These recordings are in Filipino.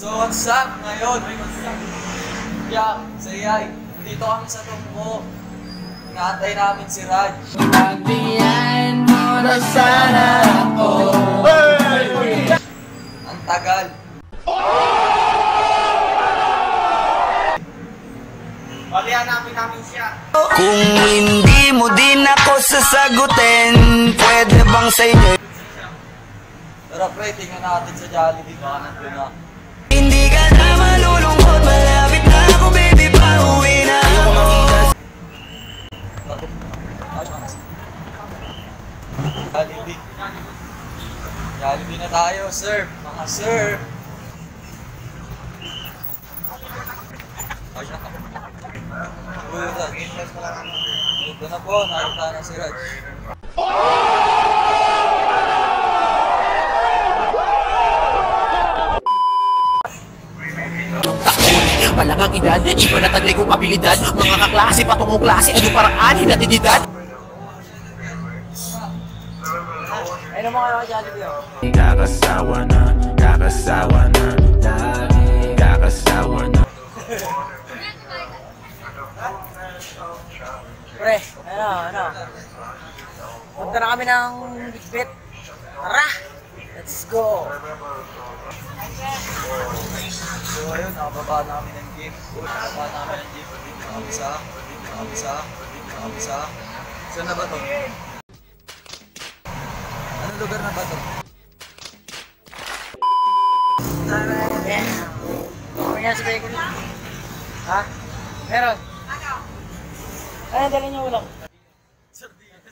So what's up ngayon? Yeah, say hi. Dito kami sa tungko. Inaantay namin si Raj. Pagbiyahin mo na sana ako Ang tagal. Bali, hanapin namin siya. Kung hindi mo din ako sasagutin Pwede bang sa inyo Tara pre, tingnan natin sa Jollibee. Baka nandun na. Jollibee. Jollibee na tayo, sir. Mga sir. Ay, Raj. Ito na po, nakita na si Raj. Malangang edad, iba na taglay kong abilidad Mga kaklase, patungong klase, ano parang anhin Jollibee, oh? Kakasawa na, kakasawa na Kakasawa na Pre, ano, ano? Punta na kami ng Bitbit. Tara! Let's go! So ayun, nakababa namin ng jeep. Nakababa namin ng jeep. Dito na kami sa, dito na kami sa, dito na kami sa. Saan na ba to? Lugar na ba to? May nga sabihin ko na. Ha? Meron. Ano, dali niyo ulam?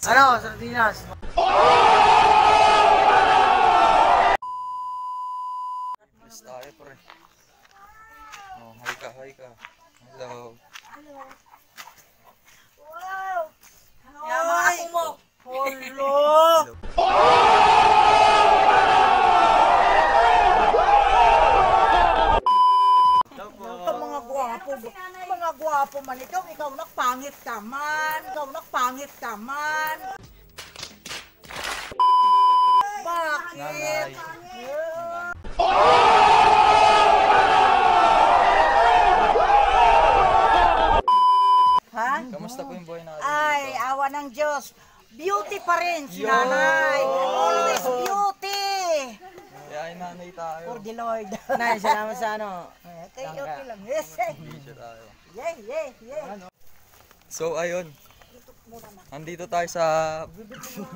Ano, sardinas. Yes, tayo pre. Oh, hi ka, hi ka. Hello. Yaman ako mo. Hello! Ito mga gwapo, mga gwapo man ito, ikaw nakpangit ka man, ikaw nakpangit ka man. Bakit? Ha? Kamusta po yung buhay natin Ay, awa ng Diyos. Beauty pa rin si nanay. Always beauty. Kaya ay nanay tayo. For the Lord. Nay, salamat sa ano. Thank you, lang. Yes, eh. Siya tayo. Yeah, yeah, yeah. So ayun. Nandito tayo sa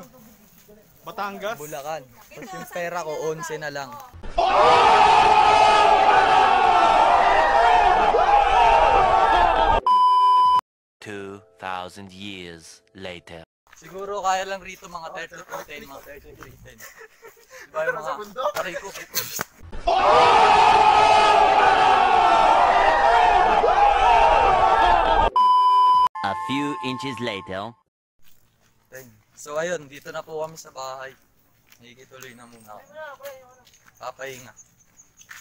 Batangas? Bulacan. Tapos yung pera ko, 11 na lang. Two thousand years later Siguro kaya lang rito mga 30 to 10, mga 30 to 10. Diba yung mga aray ko? A few inches later 10. So ayun, dito na po kami sa bahay. Nakikituloy na muna ako. Papahinga.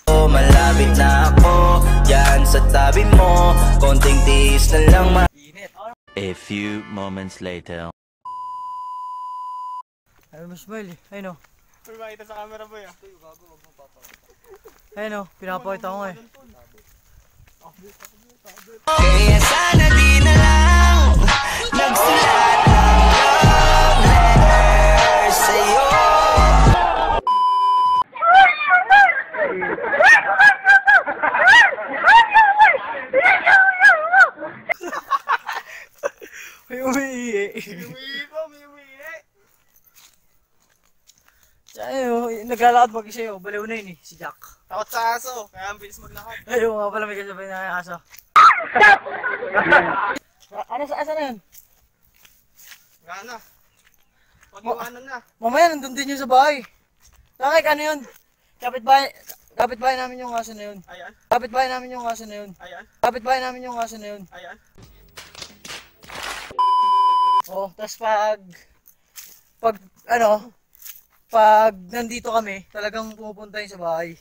Oh, Malapit na ako Yan sa tabi mo Konting tiis na lang ma Init. A few moments later Ay, mas smile eh. Ayun o. Uy, makita sa camera boy ah. Ayun o, pinapakita ko nga eh. Kaya sana di na lang Nagsulat ng love letter sa'yo May umiihi. Uwi ko, may uwi eh. Ayun o, naglalakad mag-isa yun. Baliw na yun eh, si Jack. Takot sa aso, kaya ang bilis maglakad. Ayun nga pala may kasabay na yung aso. Ano sa asa na yun? Gana. Pag-iwanan na. Mamaya nandun din yun sa bahay. Nakik, ano yun? Kapit-bahay, kapit-bahay namin yung aso na yun. Ayan, Kapit-bahay namin yung aso na yun. ayan, Kapit-bahay namin yung aso na yun. ayan. Oo, tapos pag, pag, ano, pag nandito kami, talagang pumupunta yun sa bahay.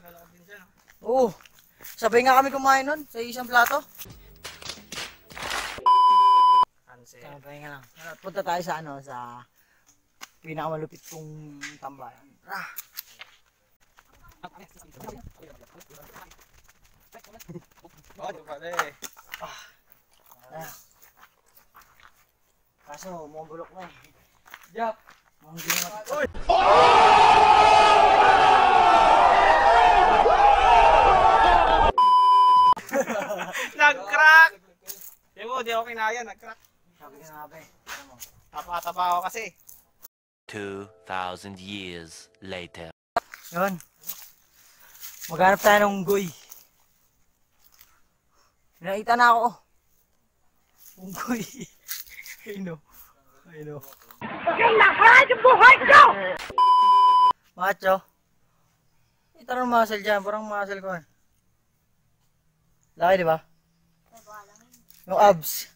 Lalakad din siya. Oo, sabay nga kami kumain nun, sa isang plato. Cancel. Sabay nga lang. Punta tayo sa ano, sa pinakamalupit kong tambayan. Ah, Ano pala eh. Kaso, mabulok na eh. Jap. Hindi na Nag-crack! Di mo, di ako kinaya, nag-crack. Sabi ka mo? Napakataba ako kasi. 2,000 years later. Yun. Maghanap tayo ng unggoy. Nakita na ako. Unggoy. Ayun o. Ayun o. Macho. Ito ng muscle dyan. Parang muscle ko eh. Laki di ba? Yung abs.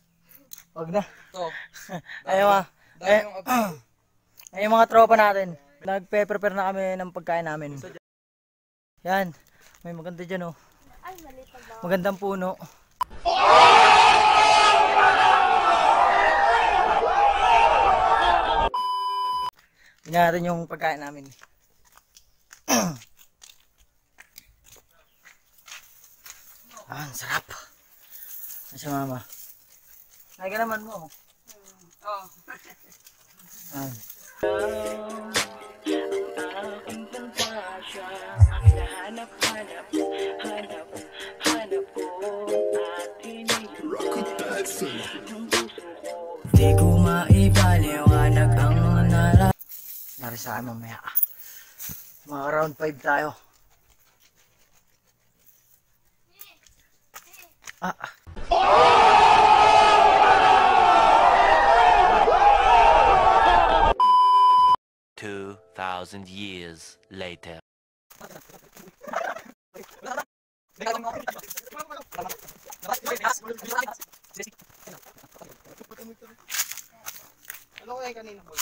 Wag na. Ito. Ayun mga. Dami yung abs. Ayun mga tropa natin. Nagpe-prepare na kami ng pagkain namin. Yan. May maganda dyan oh. Magandang puno. Tingnan natin yung pagkain namin. ah, ang sarap. Si mama? Ay ka naman mo. Oo. Ah. Di ko maipaliwanag ang nara Nari sa akin mamaya Mga round 5 tayo Ah, ah. Thousand years later. Ano kaya kanina boy?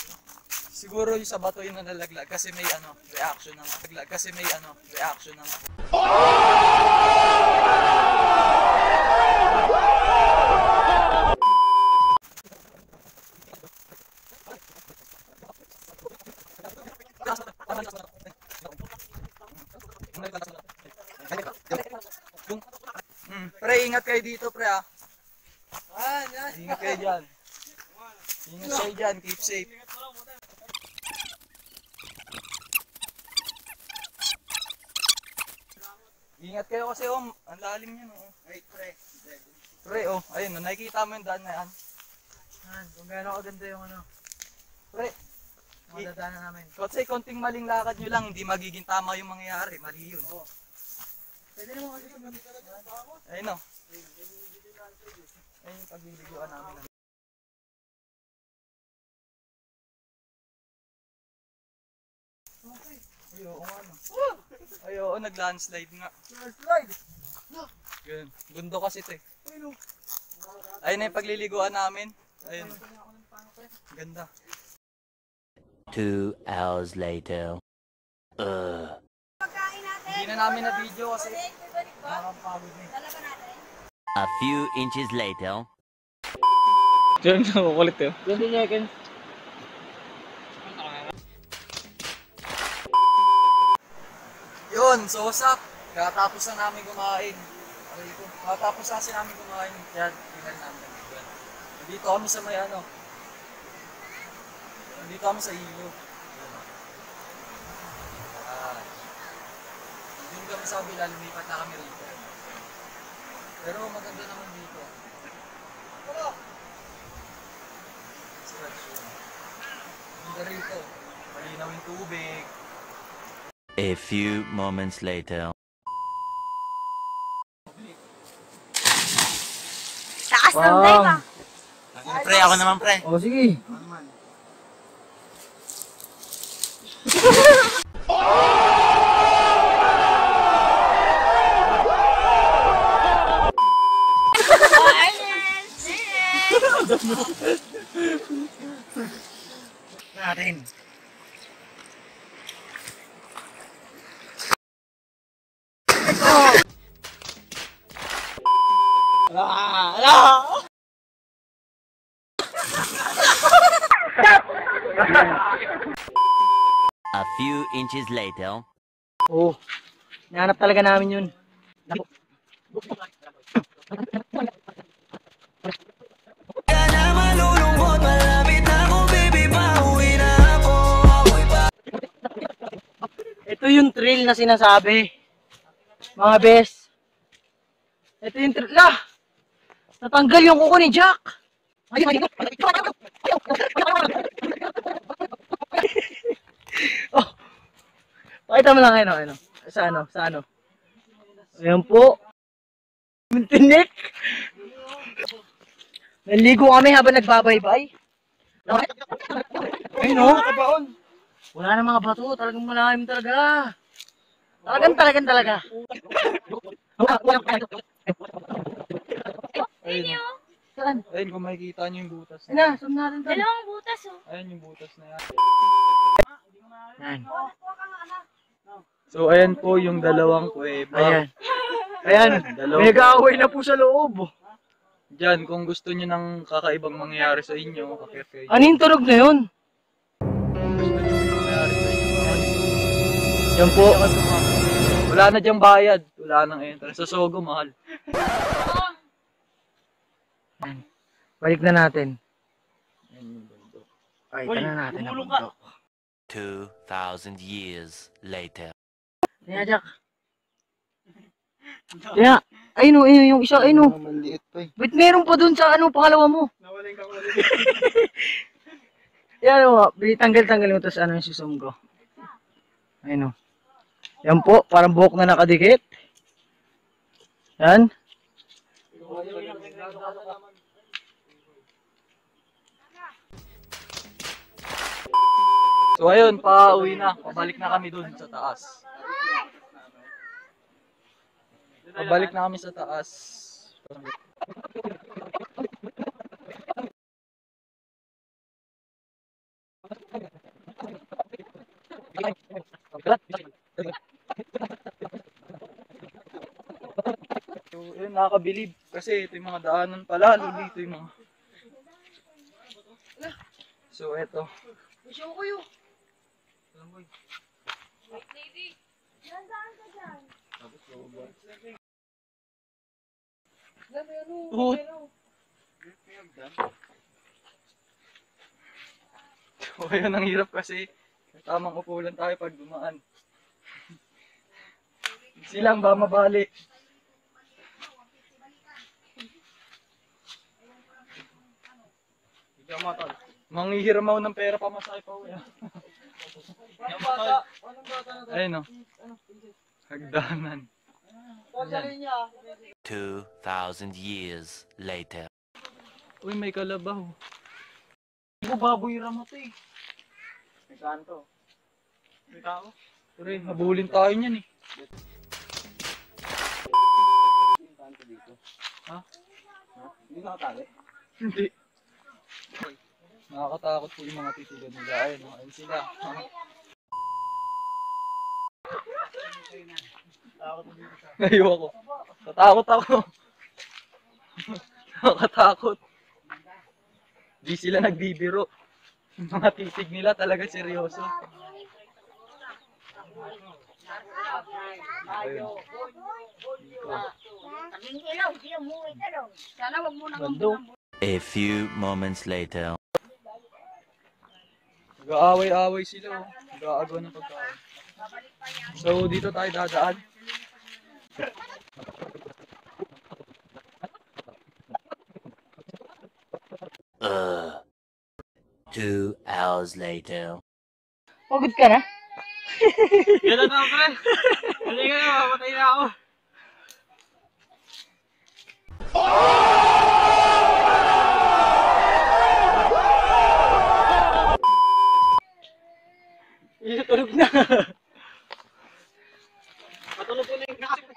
Siguro yung sa bato yung nalalaglag kasi may ano, reaction ng kasi may ano, reaction ng Mm, pre, ingat kayo dito, pre, ah. Ingat kayo dyan. Ingat kayo dyan, keep safe. Ingat kayo kasi, oh, ang lalim yun, oh. Wait, pre. Pre, oh, ayun, nakikita mo yung daan na yan. Yan, kung gaano kaganda yung ano, Pre, mga dadaanan namin. kasi konting maling lakad nyo lang, hindi magiging tama yung mangyayari. Mali yun. Pwede naman kasi kung Ayun, oh. Ayun pagliliguan namin. Ay, oo nga. Ay, oo, nag-landslide nga. slide! Ganun. Gundo kasi ito eh. Ayun na yung pagliliguan namin. Ayun. Ganda. Two hours later. Ugh. Hindi na namin na video kasi nakakapagod na eh. A few inches later. Diyan na kukulit yun. 20 seconds. Yun, so what's up? Katapos na namin kumain. Aray ko. Katapos na kasi namin kumain. Kaya tingnan namin. Yun. Dito kami sa may ano. Dito kami sa ilo. Ah. Yun kami sa kabila, lumipat na kami rito. Pero maganda naman dito. Stretch yun. Maganda rito. Malinaw yung tubig. A few moments later. Taas ng dive, ah. Pre, ako naman pre. O sige. natin. A few inches later. Oh, Nahanap talaga namin yun. Ito yung trail na sinasabi. Mga bes. Ito yung trail. Lah! Natanggal yung kuko ni Jack. oh. Pakita mo lang ano, ano. Sa ano, sa ano. Ayan po. Tinik. Naligo kami habang nagbabaybay. Ayun o. Wala na mga bato. Talagang malalim talaga. Talagang talagang talaga. Ayun. Saan? Ayun, kung makikita nyo yung butas Ayun na, zoom natin to. Dalawang butas oh. Ayun yung butas na yan. Ayan. So, ayan po yung dalawang kuweba. Ayan. Ayan. Dalawa. May nag-aaway na po sa loob. Diyan, kung gusto nyo ng kakaibang mangyayari sa inyo, kakit kayo. Ano yung tunog na yun? Yan po. Wala na diyang bayad. Wala nang entrance. Sa Sogo, mahal. Balik na natin. Ay, na natin ang bundok. 2,000 years later. Kaya, Jack. Kaya, ayun o, ayun yung isa, ayun o. Maliit pa eh. Ba't meron pa dun sa ano, pangalawa mo? Nawaling ka Yan o, tanggal-tanggal mo tapos ano yung susum ko. Ayun o. Yan po, parang buhok na nakadikit. Yan. So ayun, pauwi na. Pabalik na kami dun sa taas. Pabalik na kami sa taas. So, yun, nakakabilib. Kasi ito yung mga daanan pala. Lalo dito yung mga... So, eto. Put. So, ayun, ang hirap kasi tamang upo lang tayo pag dumaan. Silang ba mabali? Manghihiram ako ng pera pa masay pa uwi. Ayun o. Hagdanan. 2,000 years later. Uy, may kalabaw. Ko baboy ramot eh. May kanto. May tao. Pero habulin tayo niyan eh. Ha? Hindi nakatali. Hindi. Nakakatakot po yung mga titigan nila. Ayun, ayun sila. Ako. Tatakot ako. Nakakatakot. Di sila nagbibiro. Yung mga titig nila talaga seryoso. Ayun. Bando. A few moments later. Nag-aaway-aaway sila. oh. Nag-aagaw ng pagkain. So, dito tayo dadaan. Ugh. Two hours later. Pagod ka na? Yan na pre. Hindi ka na, mamatay na ako. Tulog na. Matulog ko na yung kasi.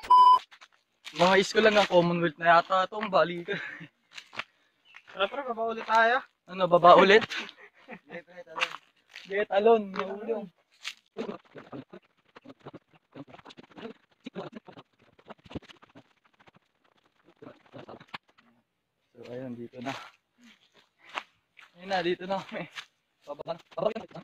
Mga isko lang ng Commonwealth na yata ito. Ang balikan. Tara pre, baba ulit tayo. Ano, baba ulit? Get alon. Nahulong. So, ayun, dito na. Ayun na, dito na kami. Baba na. Baba na.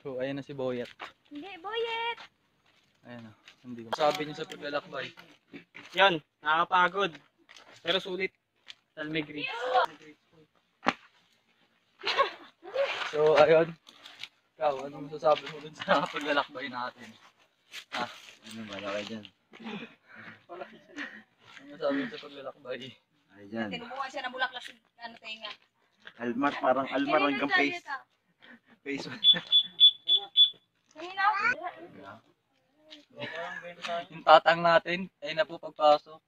So, ayan na si Boyet. Hindi, Boyet! Ayan na. Hindi ko. Sabi niya sa paglalakbay. Yan, nakakapagod. Pero sulit. Talmigri. So, ayun. Ikaw, ano masasabi mo dun sa paglalakbay natin? Ah, Ano ba? Okay dyan. ano masasabi mo sa paglalakbay? Ay dyan. Tinumuhan siya ng bulaklak sa ano tenga. Almar, parang Almar hanggang face. Face. Yung tatang natin, ay na po pagpasok.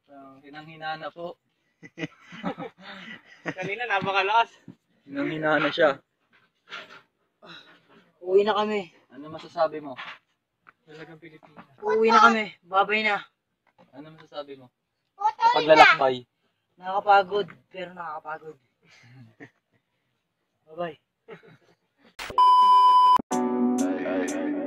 Hinang-hina na po. Kanina napakalakas. Hinang-hina na siya. Uwi na kami. Ano masasabi mo? Talagang Pilipinas. Uwi na kami. Babay na. Ano masasabi mo? Sa paglalakbay. Nakakapagod, pero nakakapagod. Bye-bye. ay, ay.